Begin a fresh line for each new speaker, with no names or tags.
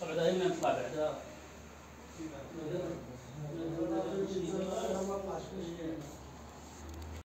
طبعا دائما ينفع بعدها.